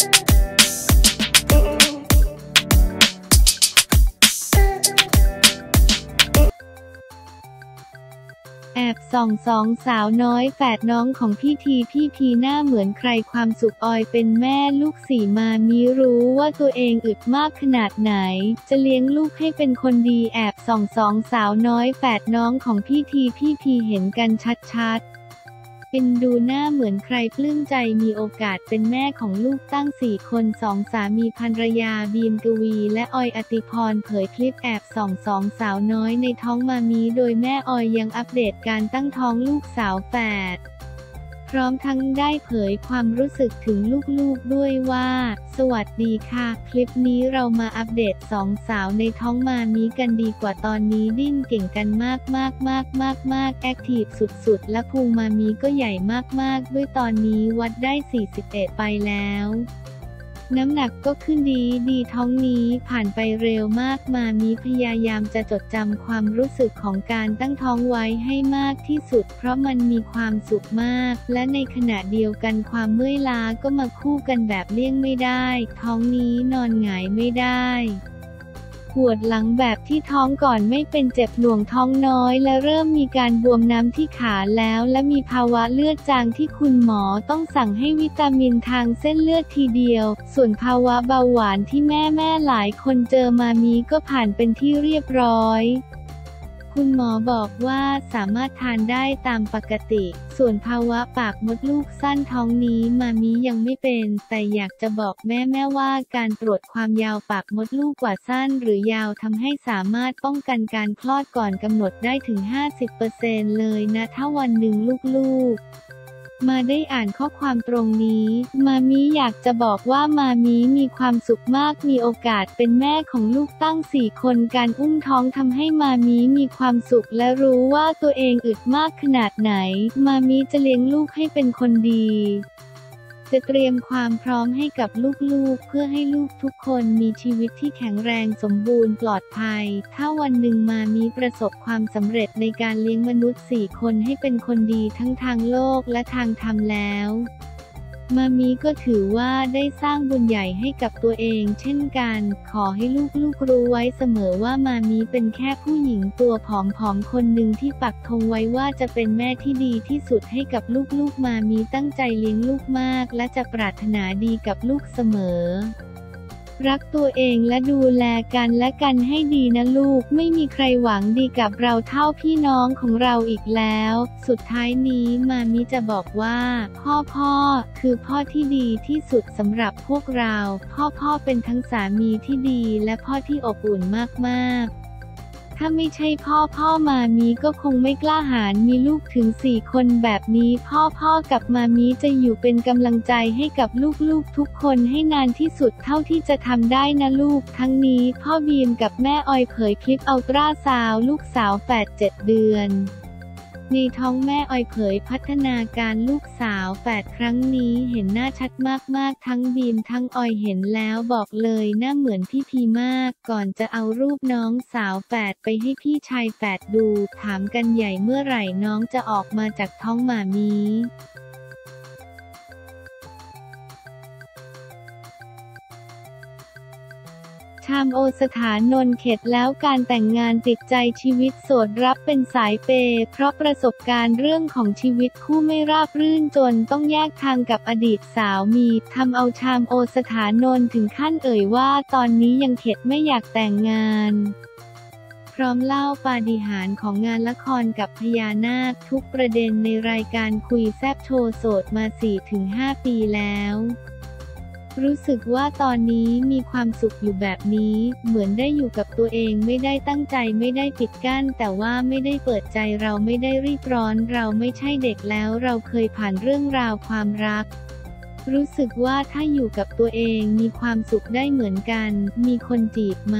แอบส่องสองสาวน้อยแฝดน้องของพี่ทีพี่พีหน้าเหมือนใครความสุขออยเป็นแม่ลูกสี่มามีรู้ว่าตัวเองอึดมากขนาดไหน จะเลี้ยงลูกให้เป็นคนดีแอบส่องสองสาวน้อยแฝดน้องของพี่ทีพี่พีเห็นกันชัดๆ เป็นดูหน้าเหมือนใครปลื้มใจมีโอกาสเป็นแม่ของลูกตั้งสี่คนสองสามีภรรยาบีมกวี และออยอติพรเผยคลิปแอบส่องสองสาวน้อยในท้องมามีโดยแม่ออยยังอัปเดตการตั้งท้องลูกสาวแฝด พร้อมทั้งได้เผยความรู้สึกถึงลูกๆด้วยว่า สวัสดีค่ะ คลิปนี้เรามาอัปเดตสองสาวในท้องมามีกันดีกว่าตอนนี้ดิ้นเก่งกันมากมากมากมากมากแอคทีฟสุดๆ และพุงมามีก็ใหญ่มากๆ ด้วยตอนนี้วัดได้ 41 ไปแล้ว น้ำหนักก็ขึ้นดีดีท้องนี้ผ่านไปเร็วมากมามีพยายามจะจดจำความรู้สึกของการตั้งท้องไว้ให้มากที่สุด เพราะมันมีความสุขมาก และในขณะเดียวกันความเมื่อยล้าก็มาคู่กันแบบเลี่ยงไม่ได้ ท้องนี้นอนหงายไม่ได้ ปวดหลังแบบที่ท้องก่อนไม่เป็นเจ็บหน่วงท้องน้อย และเริ่มมีการบวมน้ำที่ขาแล้ว และมีภาวะเลือดจางที่คุณหมอต้องสั่งให้วิตามินทางเส้นเลือดทีเดียว ส่วนภาวะเบาหวานที่แม่แม่หลายคนเจอมามีก็ผ่านเป็นที่เรียบร้อย คุณหมอบอกว่าสามารถทานได้ตามปกติ ส่วนภาวะปากมดลูกสั้นท้องนี้มามียังไม่เป็น แต่อยากจะบอกแม่แม่ว่าการตรวจความยาวปากมดลูกกว่าสั้นหรือยาวทำให้สามารถป้องกันการคลอดก่อนกำหนดได้ถึง 50%เลยนะถ้าวันหนึ่งลูกๆ มาได้อ่านข้อความตรงนี้ มามีอยากจะบอกว่ามามีมีความสุขมากมีโอกาสเป็นแม่ของลูกตั้งสี่คนการอุ้มท้องทำให้มามีมีความสุขและรู้ว่าตัวเองอึดมากขนาดไหน มามีจะเลี้ยงลูกให้เป็นคนดี จะเตรียมความพร้อมให้กับลูกๆ เพื่อให้ลูกทุกคนมีชีวิตที่แข็งแรงสมบูรณ์ปลอดภัย ถ้าวันหนึ่งมามีประสบความสำเร็จในการเลี้ยงมนุษย์สี่คนให้เป็นคนดีทั้งทางโลกและทางธรรมแล้ว มามีก็ถือว่าได้สร้างบุญใหญ่ให้กับตัวเอง เช่นกัน ขอให้ลูกๆรู้ไว้เสมอว่ามามีเป็นแค่ผู้หญิงตัวผอมๆคนหนึ่งที่ปักธงไว้ว่าจะเป็นแม่ที่ดีที่สุดให้กับลูกๆ มามีตั้งใจเลี้ยงลูกมาก และจะปรารถนาดีกับลูกเสมอ รักตัวเองและดูแลกันและกันให้ดีนะลูก ไม่มีใครหวังดีกับเราเท่าพี่น้องของเราอีกแล้ว สุดท้ายนี้มามิจะบอกว่า พ่อพ่อคือพ่อที่ดีที่สุดสำหรับพวกเรา พ่อพ่อเป็นทั้งสามีที่ดีและพ่อที่อบอุ่นมากๆ ถ้าไม่ใช่พ่อพ่อมามีก็คงไม่กล้าหาญมีลูกถึงสี่คนแบบนี้พ่อพ่อกับมามีจะอยู่เป็นกำลังใจให้กับลูกๆทุกคนให้นานที่สุดเท่าที่จะทำได้นะลูก ทั้งนี้พ่อบีมกับแม่ออยเผยคลิปอัลตราซาวลูกสาวแฝดเจ็ดเดือน ในท้องแม่ออยเผยพัฒนาการลูกสาวแฝดครั้งนี้เห็นหน้าชัดมากๆ ทั้งบีมทั้งออยเห็นแล้วบอกเลยหน้าเหมือนพี่พีมาก ก่อนจะเอารูปน้องสาวแฝดไปให้พี่ชายแฝดดู ถามกันใหญ่เมื่อไหร่น้องจะออกมาจากท้องหมามี ชามโอสถานนนเข็ดแล้วการแต่งงานติดใจชีวิตโสดรับเป็นสายเป เพราะประสบการณ์เรื่องของชีวิตคู่ไม่ราบรื่นจนต้องแยกทางกับอดีตสาวมีทำเอาชามโอสถานนท์ถึงขั้นเอ่ยว่าตอนนี้ยังเข็ดไม่อยากแต่งงานพร้อมเล่าปาฏิหาริย์ของงานละครกับพญานาคทุกประเด็นในรายการคุยแซบโชว์โสดมา 4-5 ปีแล้ว รู้สึกว่าตอนนี้มีความสุขอยู่แบบนี้ เหมือนได้อยู่กับตัวเองไม่ได้ตั้งใจไม่ได้ปิดกั้น แต่ว่าไม่ได้เปิดใจเราไม่ได้รีบร้อน เราไม่ใช่เด็กแล้วเราเคยผ่านเรื่องราวความรัก รู้สึกว่าถ้าอยู่กับตัวเองมีความสุขได้เหมือนกัน มีคนจีบไหม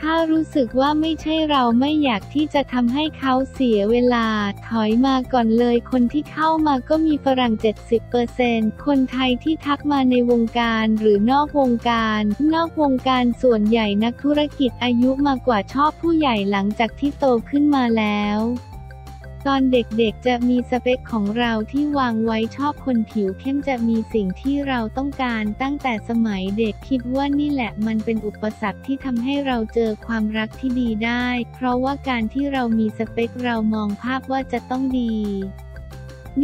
ถ้ารู้สึกว่าไม่ใช่เราไม่อยากที่จะทำให้เขาเสียเวลา ถอยมาก่อนเลยคนที่เข้ามาก็มีฝรั่ง 70%คนไทยที่ทักมาในวงการหรือนอกวงการ นอกวงการส่วนใหญ่นักธุรกิจอายุมากกว่าชอบผู้ใหญ่หลังจากที่โตขึ้นมาแล้ว ตอนเด็กๆ จะมีสเปคของเราที่วางไว้ชอบคนผิวเข้มจะมีสิ่งที่เราต้องการตั้งแต่สมัยเด็กคิดว่านี่แหละมันเป็นอุปสรรคที่ทำให้เราเจอความรักที่ดีได้ เพราะว่าการที่เรามีสเปคเรามองภาพว่าจะต้องดี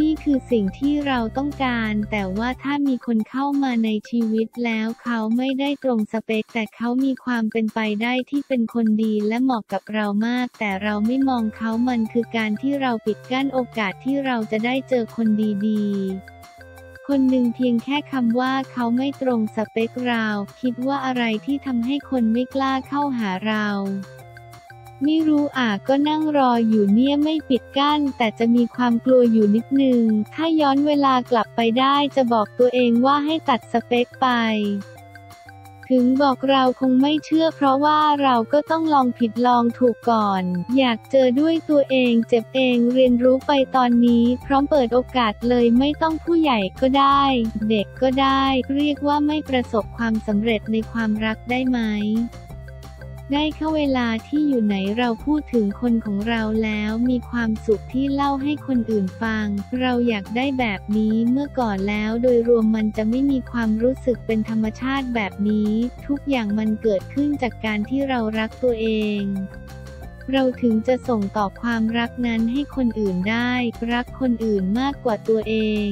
นี่คือสิ่งที่เราต้องการ แต่ว่าถ้ามีคนเข้ามาในชีวิตแล้วเขาไม่ได้ตรงสเปค แต่เขามีความเป็นไปได้ที่เป็นคนดีและเหมาะกับเรามาก แต่เราไม่มองเขามันคือการที่เราปิดกั้นโอกาสที่เราจะได้เจอคนดีๆคนหนึ่งเพียงแค่คำว่าเขาไม่ตรงสเปคเรา คิดว่าอะไรที่ทำให้คนไม่กล้าเข้าหาเรา ไม่รู้อะก็นั่งรออยู่เนี่ยไม่ปิดกั้น แต่จะมีความกลัวอยู่นิดนึง ถ้าย้อนเวลากลับไปได้จะบอกตัวเองว่าให้ตัดสเปคไป ถึงบอกเราคงไม่เชื่อเพราะว่าเราก็ต้องลองผิดลองถูกก่อน อยากเจอด้วยตัวเองเจ็บเองเรียนรู้ไปตอนนี้ พร้อมเปิดโอกาสเลยไม่ต้องผู้ใหญ่ก็ได้ เด็กก็ได้ เรียกว่าไม่ประสบความสำเร็จในความรักได้ไหม ได้เข้าเวลาที่อยู่ไหนเราพูดถึงคนของเราแล้วมีความสุขที่เล่าให้คนอื่นฟัง เราอยากได้แบบนี้เมื่อก่อนแล้วโดยรวมมันจะไม่มีความรู้สึกเป็นธรรมชาติแบบนี้ ทุกอย่างมันเกิดขึ้นจากการที่เรารักตัวเองเราถึงจะส่งต่อความรักนั้นให้คนอื่นได้ รักคนอื่นมากกว่าตัวเอง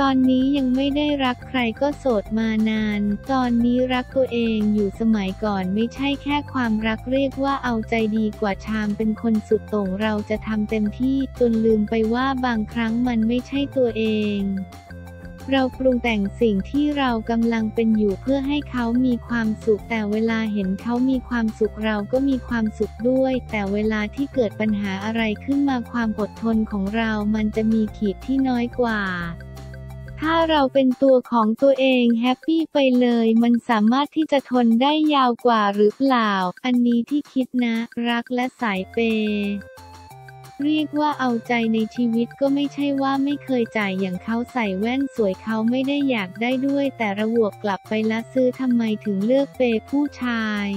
ตอนนี้ยังไม่ได้รักใครก็โสดมานาน ตอนนี้รักตัวเองอยู่สมัยก่อนไม่ใช่แค่ความรักเรียกว่าเอาใจดีกว่าชามเป็นคนสุดโต่งเราจะทำเต็มที่จนลืมไปว่าบางครั้งมันไม่ใช่ตัวเองเราปรุงแต่งสิ่งที่เรากำลังเป็นอยู่เพื่อให้เขามีความสุข แต่เวลาเห็นเขามีความสุขเราก็มีความสุขด้วย แต่เวลาที่เกิดปัญหาอะไรขึ้นมาความอดทนของเรามันจะมีขีดที่น้อยกว่า ถ้าเราเป็นตัวของตัวเองแฮปปี้ไปเลย มันสามารถที่จะทนได้ยาวกว่าหรือเปล่า อันนี้ที่คิดนะ รักและสายเปเรียกว่าเอาใจในชีวิตก็ไม่ใช่ว่าไม่เคยจ่ายอย่างเขาใส่แว่นสวยเขาไม่ได้อยากได้ด้วย แต่ระวกกลับไปละซื้อทำไมถึงเลือกเปผู้ชาย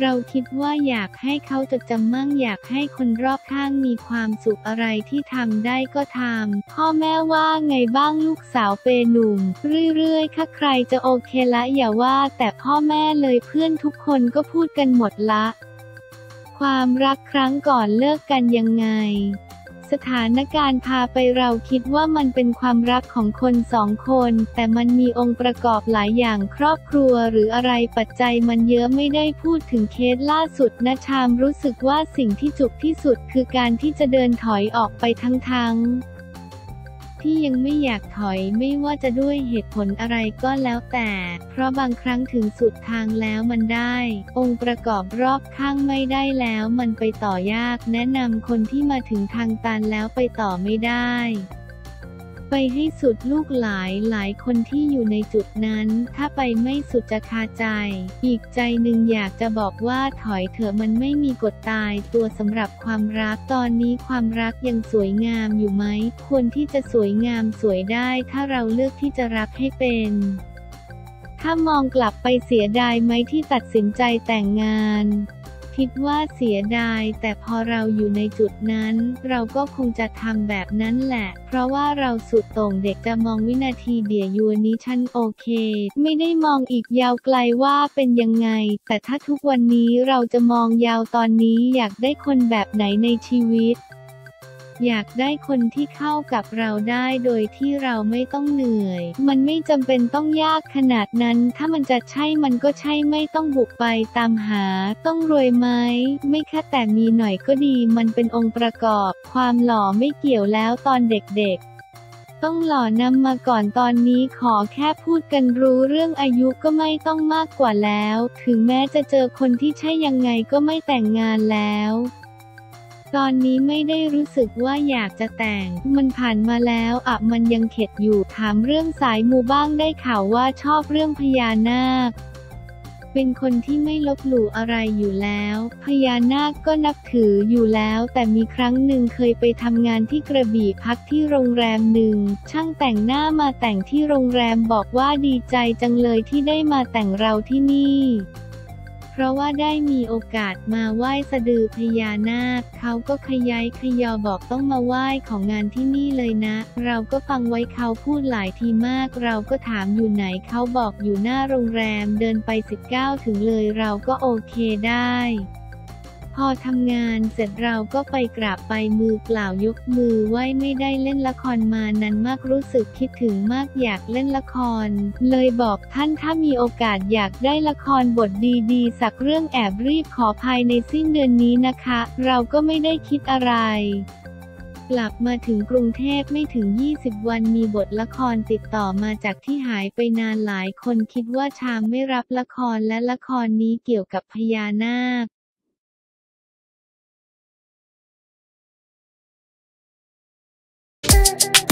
เราคิดว่าอยากให้เขาจดจำมั่งอยากให้คนรอบข้างมีความสุขอะไรที่ทำได้ก็ทำพ่อแม่ว่าไงบ้างลูกสาวเปหนุ่ม เรื่อยๆ ค่ะใครจะโอเคละอย่าว่าแต่พ่อแม่เลยเพื่อนทุกคนก็พูดกันหมดละ ความรักครั้งก่อนเลิกกันยังไง สถานการณ์พาไปเราคิดว่ามันเป็นความรักของคนสองคน แต่มันมีองค์ประกอบหลายอย่างครอบครัวหรืออะไรปัจจัยมันเยอะไม่ได้พูดถึงเคสล่าสุดนะชามรู้สึกว่าสิ่งที่จุกที่สุดคือการที่จะเดินถอยออกไปทั้งๆ ที่ยังไม่อยากถอยไม่ว่าจะด้วยเหตุผลอะไรก็แล้วแต่ เพราะบางครั้งถึงสุดทางแล้วมันได้ องค์ประกอบรอบข้างไม่ได้แล้วมันไปต่อยาก แนะนำคนที่มาถึงทางตันแล้วไปต่อไม่ได้ ไปให้สุดลูกหลายหลายคนที่อยู่ในจุดนั้น ถ้าไปไม่สุดจะคาใจ อีกใจหนึ่งอยากจะบอกว่าถอยเถอะมันไม่มีกฎตายตัวสำหรับความรักตอนนี้ความรักยังสวยงามอยู่ไหม ควรที่จะสวยงามสวยได้ ถ้าเราเลือกที่จะรักให้เป็น ถ้ามองกลับไปเสียดายไหมที่ตัดสินใจแต่งงาน คิดว่าเสียดาย แต่พอเราอยู่ในจุดนั้น เราก็คงจะทำแบบนั้นแหละ เพราะว่าเราสุดโต่งเด็กจะมองวินาทีเดียวยูนี้ฉันโอเค ไม่ได้มองอีกยาวไกลว่าเป็นยังไง แต่ถ้าทุกวันนี้เราจะมองยาวตอนนี้อยากได้คนแบบไหนในชีวิต อยากได้คนที่เข้ากับเราได้โดยที่เราไม่ต้องเหนื่อย มันไม่จำเป็นต้องยากขนาดนั้น ถ้ามันจะใช่มันก็ใช่ไม่ต้องบุกไปตามหา ต้องรวยไหม ไม่แค่แต่มีหน่อยก็ดี มันเป็นองค์ประกอบ ความหล่อไม่เกี่ยวแล้วตอนเด็กๆต้องหล่อนำมาก่อนตอนนี้ขอแค่พูดกันรู้เรื่องอายุก็ไม่ต้องมากกว่าแล้ว ถึงแม้จะเจอคนที่ใช่ยังไงก็ไม่แต่งงานแล้ว ตอนนี้ไม่ได้รู้สึกว่าอยากจะแต่ง มันผ่านมาแล้วอะมันยังเข็ดอยู่ถามเรื่องสายมูบ้างได้ข่าวว่าชอบเรื่องพญานาค เป็นคนที่ไม่ลบหลู่อะไรอยู่แล้ว พญานาคก็นับถืออยู่แล้ว แต่มีครั้งหนึ่งเคยไปทำงานที่กระบี่พักที่โรงแรมหนึ่ง ช่างแต่งหน้ามาแต่งที่โรงแรมบอกว่าดีใจจังเลยที่ได้มาแต่งเราที่นี่ เพราะว่าได้มีโอกาสมาไหว้สะดือพญานาค เขาก็ขยายขยอบอกต้องมาไหว้ของงานที่นี่เลยนะ เราก็ฟังไว้เขาพูดหลายทีมาก เราก็ถามอยู่ไหนเขาบอกอยู่หน้าโรงแรมเดินไป 19 ถึงเลยเราก็โอเคได้ พอทำงานเสร็จเราก็ไปกราบไปมือกล่าวยกมือไหว้ไม่ได้เล่นละครมานานมากรู้สึกคิดถึงมากอยากเล่นละคร เลยบอกท่านถ้ามีโอกาสอยากได้ละครบทดีๆ สักเรื่องแอบรีบขอภายในสิ้นเดือนนี้นะคะ เราก็ไม่ได้คิดอะไรกลับมาถึงกรุงเทพไม่ถึง 20 วันมีบทละครติดต่อมาจากที่หายไปนานหลายคนคิดว่าชามไม่รับละครและละครนี้เกี่ยวกับพญานาค you.